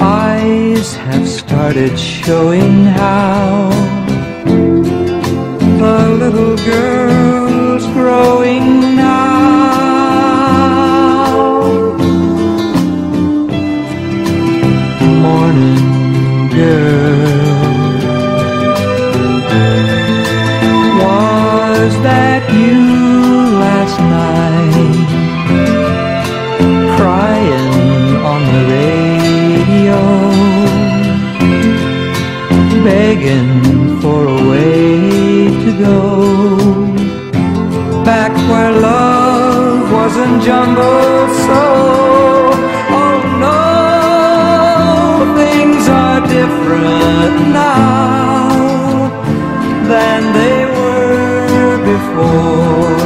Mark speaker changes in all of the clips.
Speaker 1: eyes have started showing how the little girl's growing now. Morning girl, was that you begging for a way to go back where love wasn't jumbled so. Oh no, things are different now than they were before.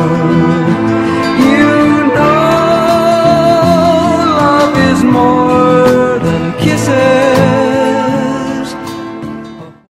Speaker 1: You know, love is more.